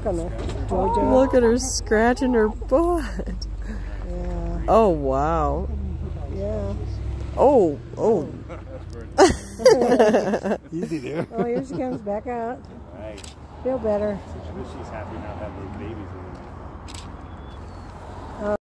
back on the Look at her scratching her butt. Yeah, Oh, wow. yeah. Oh, oh. Easy there. Oh, here she comes back out. Feel better. She's happy now having have babies.